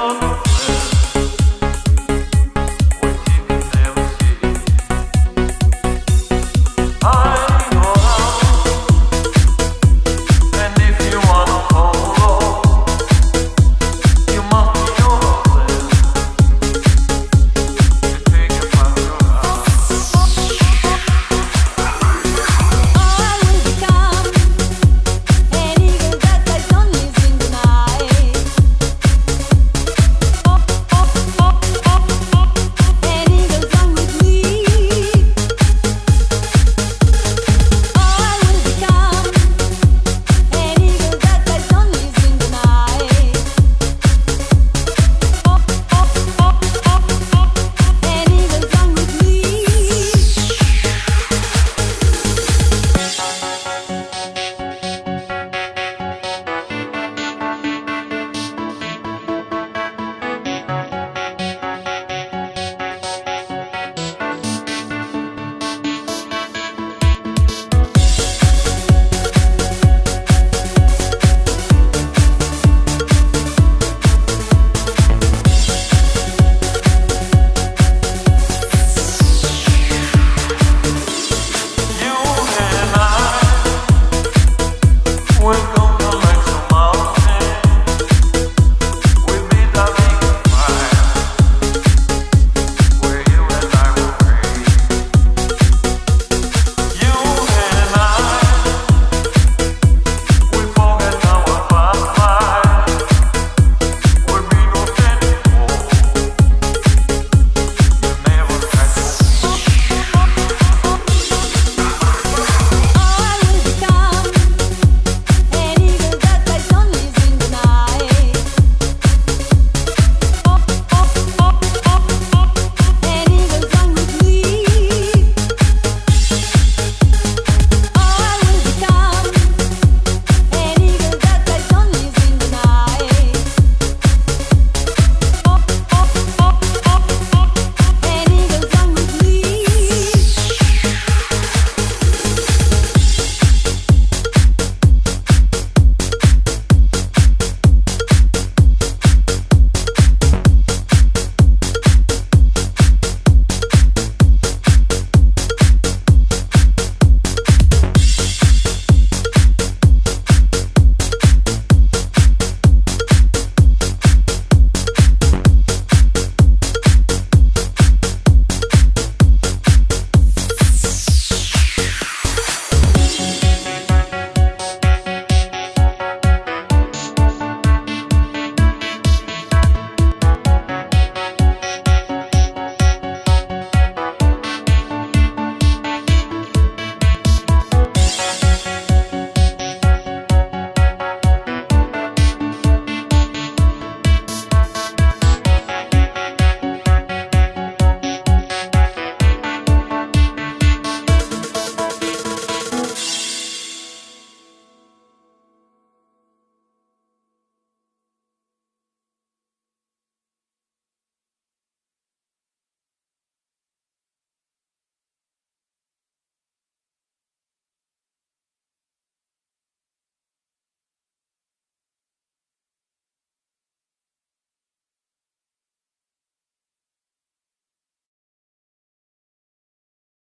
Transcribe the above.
on.